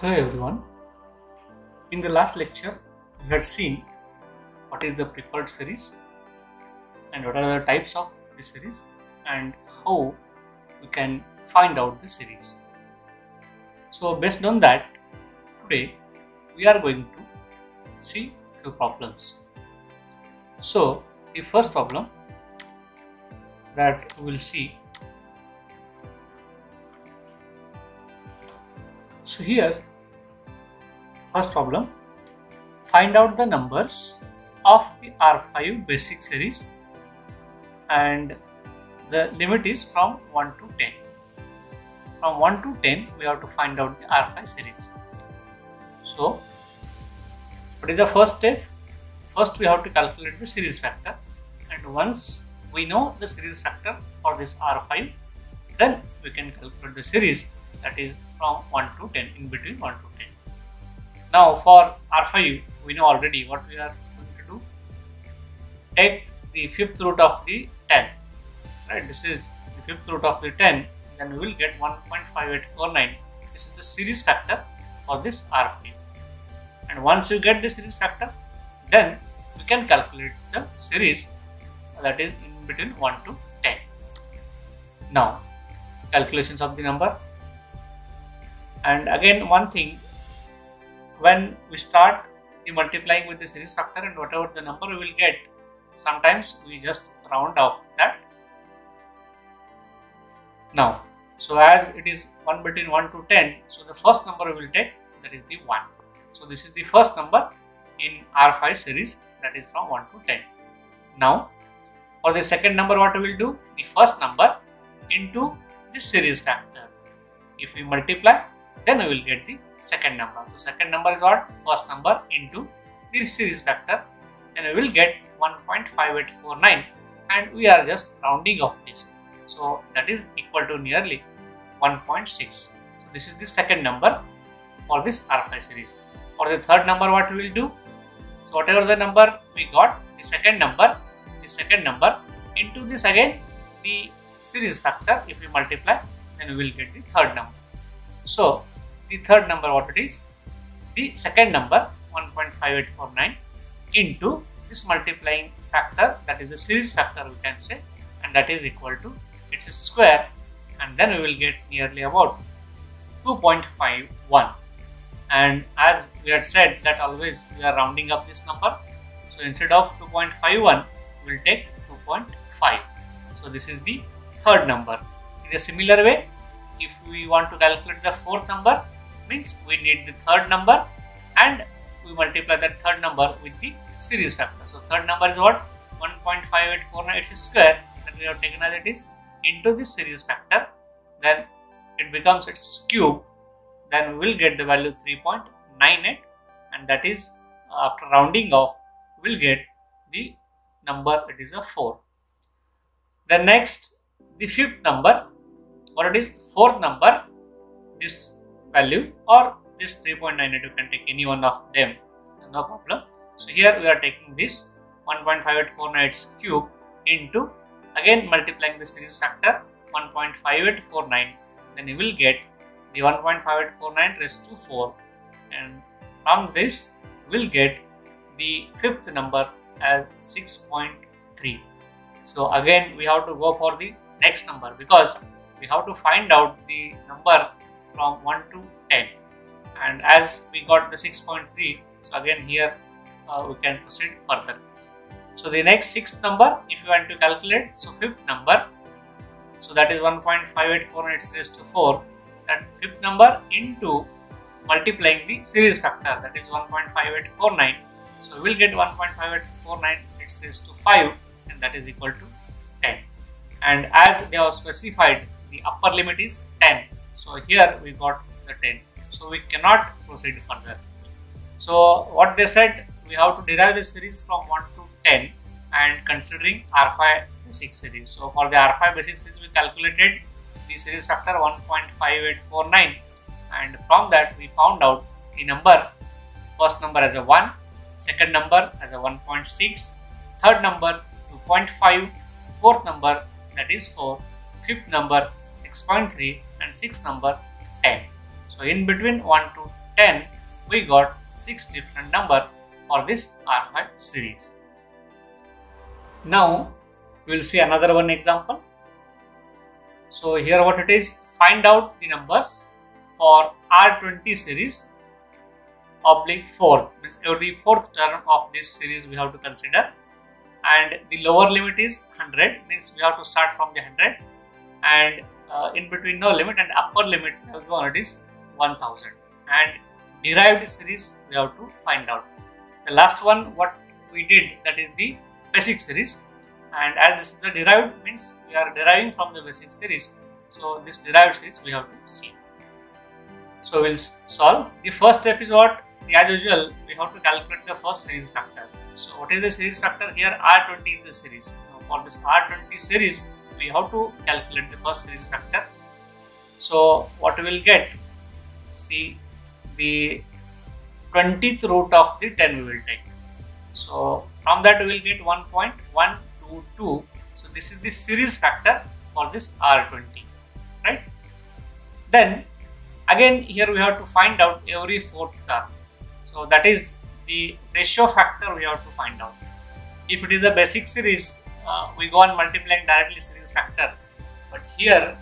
Hello everyone. In the last lecture, we had seen what is the preferred series and what are the types of the series and how we can find out the series. So based on that, today we are going to see few problems. So the first problem that we will see So here, first problem, find out the numbers of the R5 basic series and the limit is from 1 to 10. From 1 to 10, we have to find out the R5 series. So, what is the first step? First, we have to calculate the series factor and once we know the series factor for this R5, then we can calculate the series that is from 1 to 10 in between 1 to 10 now for r5 we know already what we are going to do. Take the fifth root of the 10 right? This is the fifth root of the 10 then we will get 1.5849 this is the series factor for this r5 and once you get the series factor then we can calculate the series that is in between 1 to 10 now calculations of the number. And again one thing when we start the multiplying with the series factor and whatever the number we will get sometimes we just round off that. Now so as it is 1 between 1 to 10 so the first number we will take that is the 1 so this is the first number in R5 series that is from 1 to 10 now for the second number what we will do? The first number into the series factor. If we multiply then we will get the second number. So second number is what? First number into the series factor then we will get 1.5849 and we are just rounding off this. So that is equal to nearly 1.6. So this is the second number for this R5 series. For the third number what we will do? So whatever the number we got, the second number, the second number into this again the series factor if we multiply then we will get the third number. So the third number what it is? The second number 1.5849 into this multiplying factor that is the series factor we can say and that is equal to its a square and then we will get nearly about 2.51 and as we had said that always we are rounding up this number so instead of 2.51 we will take 2.5 so this is the third number. In a similar way if we want to calculate the fourth number means we need the third number and we multiply that third number with the series factor. So third number is what? 1.5849 it's square that we have taken as it is into the series factor then it becomes its cube then we will get the value 3.98 and that is uh, after rounding off we will get the number it is a 4. The next the fifth number what it is fourth number this value or this 3.98 you can take any one of them. No problem. So here we are taking this 1.5849 cube into again multiplying the series factor 1.5849 then you will get the 1.5849 raised to 4 and from this we will get the fifth number as 6.3 so again we have to go for the next number because we have to find out the number from 1 to 10 and as we got the 6.3 so again here uh, we can proceed further. So the next sixth number if you want to calculate so fifth number so that is 1.5848 raised to 4 that fifth number into multiplying the series factor that is 1.5849 so we will get 1.5849 raised to 5 and that is equal to 10 and as they have specified the upper limit is 10 so here we got the 10. So we cannot proceed further. So what they said, we have to derive the series from 1 to 10 and considering R5 basic series. So for the R5 basic series, we calculated the series factor 1.5849 and from that we found out the number, first number as a 1, second number as a 1.6, third number 2.5, fourth number that is 4, fifth number 6.3 and 6 number 10. So in between 1 to 10 we got 6 different number for this R5 series. Now we will see another one example. So here what it is find out the numbers for R20 series oblique 4 means every fourth term of this series we have to consider and the lower limit is 100 means we have to start from the 100 and uh, in between no limit and upper limit one it is 1000 and derived series we have to find out. The last one what we did that is the basic series. And as this is the derived means we are deriving from the basic series. So this derived series we have to see. So we'll solve. The first step is what? As usual we have to calculate the first series factor. So what is the series factor? Here r20 is the series. Now for this r20 series we have to calculate the first series factor. So what we will get? See the 20th root of the 10 we will take. So from that we will get 1.122 so this is the series factor for this r20 right? Then again here we have to find out every fourth term. So that is the ratio factor we have to find out. If it is a basic series, uh, we go on multiplying directly series factor. But here,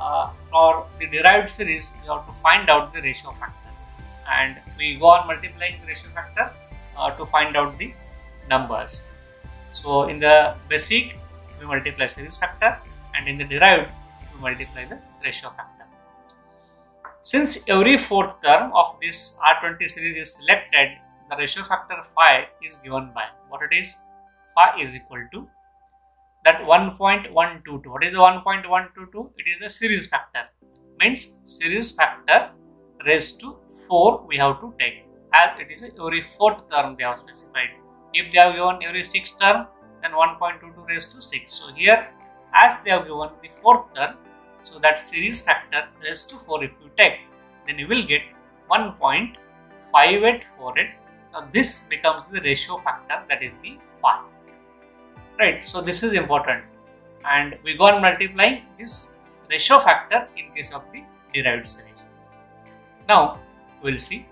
uh, for the derived series, we have to find out the ratio factor. And we go on multiplying the ratio factor uh, to find out the numbers. So in the basic, we multiply series factor and in the derived, we multiply the ratio factor. Since every fourth term of this R20 series is selected, the ratio factor phi is given by what it is? Phi is equal to that 1.122. What is the 1.122? It is the series factor. Means series factor raised to 4 we have to take as it is every fourth term they have specified. If they have given every sixth term then 1.22 raised to 6. So here as they have given the fourth term so that series factor raised to 4 if you take, then you will get 1.5848. Now this becomes the ratio factor that is the. Right, so this is important and we go on multiplying this ratio factor in case of the derived series. Now we will see,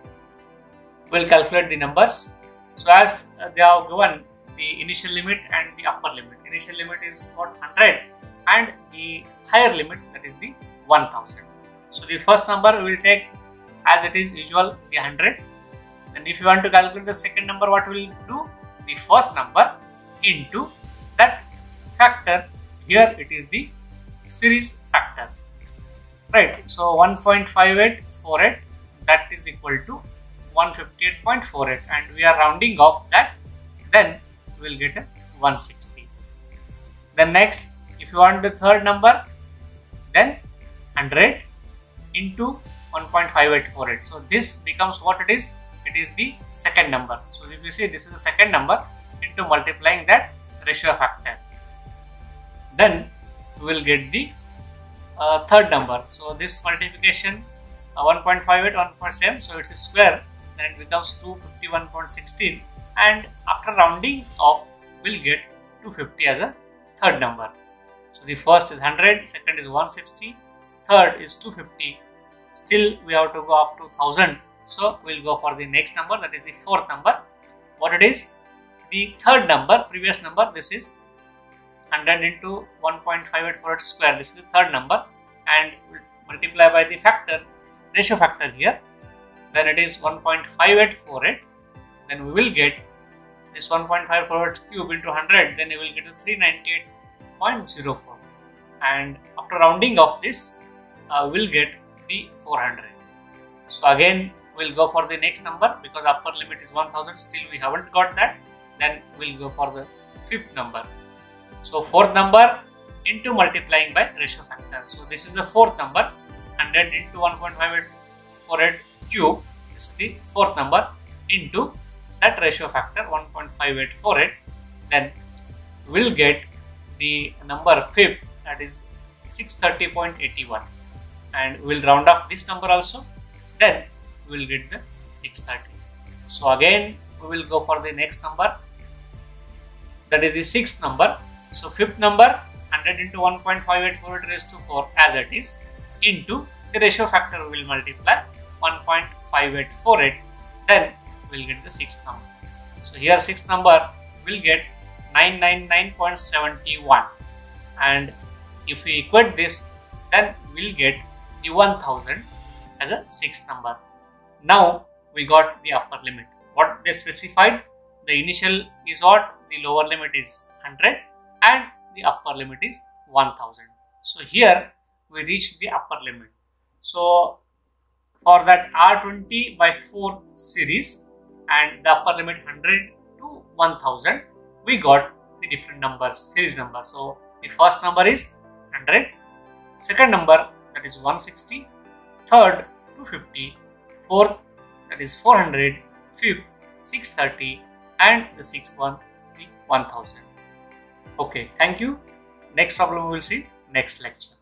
we will calculate the numbers. So as uh, they have given the initial limit and the upper limit. Initial limit is what 100 and the higher limit that is the 1000. So the first number we will take as it is usual the 100 and if you want to calculate the second number what we will do the first number into that factor here it is the series factor right so 1.5848 that is equal to 158.48 and we are rounding off that then we will get a 160 then next if you want the third number, then 100 into 1.5848. So this becomes what it is? It is the second number. So if you see this is the second number into multiplying that ratio of factor. Then we will get the uh, third number. So this multiplication uh, 1.58, 1.7, so it's a square, then it becomes 251.16 and after rounding off, we'll get 250 as a third number. So the first is 100, second is 160, third is 250. Still we have to go up to 1000. So we'll go for the next number that is the fourth number. What it is? The third number, previous number, this is 100 into 1.58 square. This is the third number and multiply by the factor, ratio factor here. Then it is 1.5848. Then we will get this 1.548 cube into 100. Then you will get a 398.04 and after rounding of this uh, we'll get the 400 so again we'll go for the next number because upper limit is 1000 still we haven't got that then we'll go for the fifth number. So fourth number into multiplying by ratio factor. So this is the fourth number 100 into 1.548 cube is the fourth number into that ratio factor 1.5848 then we'll get the number fifth that is 630.81 and we'll round off this number also. Then we will get the 630 so again we will go for the next number that is the sixth number so fifth number 100 into 1.5848 raised to 4 as it is into the ratio factor will multiply 5848 then we'll get the sixth number. So here sixth number will get 999.71 and if we equate this then we'll get the 1000 as a sixth number. Now we got the upper limit. What they specified the initial is what the lower limit is 100 and the upper limit is 1000. So here we reach the upper limit. So for that R20 by 4 series and the upper limit 100 to 1000 we got the different numbers series number. So the first number is 100, second number that is 160, third 250, fourth that is 400, fifth 630 and the sixth one 1000. Okay, thank you. Next problem we will see next lecture.